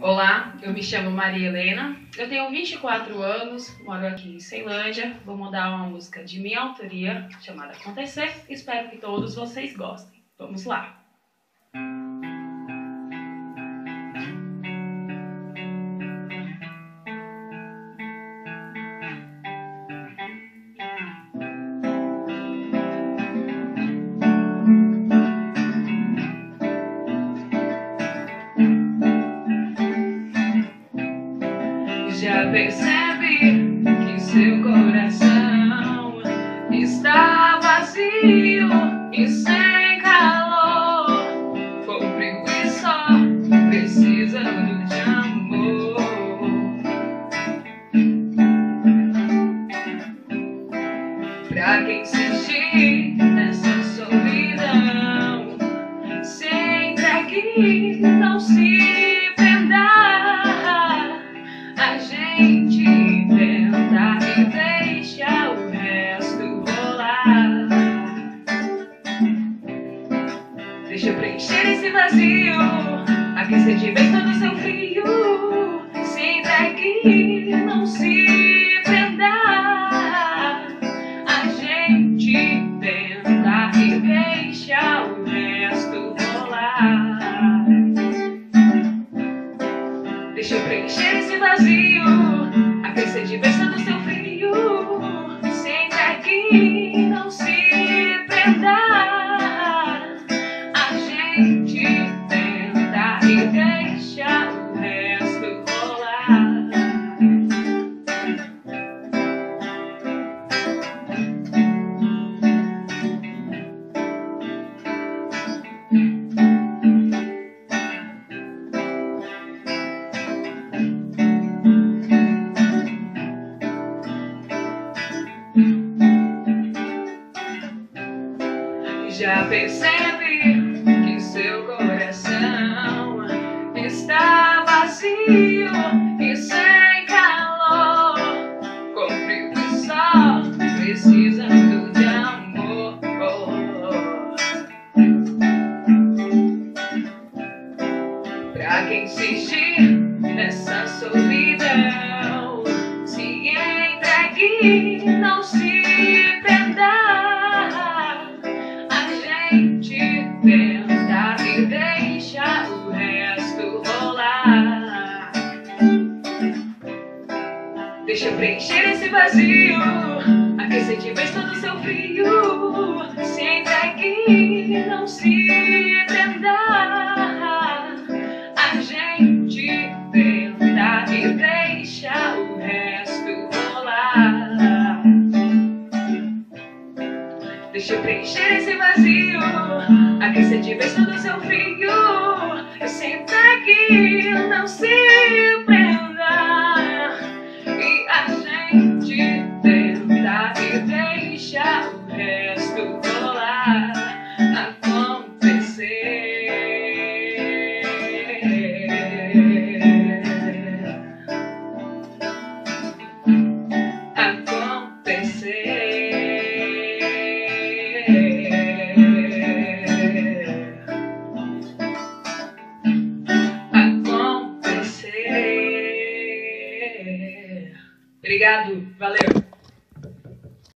Olá, eu me chamo Maria Helena, eu tenho 24 anos, moro aqui em Ceilândia. Vou mandar uma música de minha autoria chamada Acontecer. Espero que todos vocês gostem. Vamos lá! Já percebe que seu coração está vazio e sem calor, frio e só precisando de amor. Pra quem insistir nessa solidão, se entregue, não se Preencher esse vazio, aquecer de vez todo o seu frio. Se entregue, não se Já percebe que seu coração está vazio insistir nessa solidão, se entregue, não se prenda. A gente tenta e deixa o resto rolar. Deixa preencher esse vazio, aquecer de vez todo o seu frio. Deixa eu preencher esse vazio, de vez todo seu frio. Senta aqui, não se Obrigado, valeu.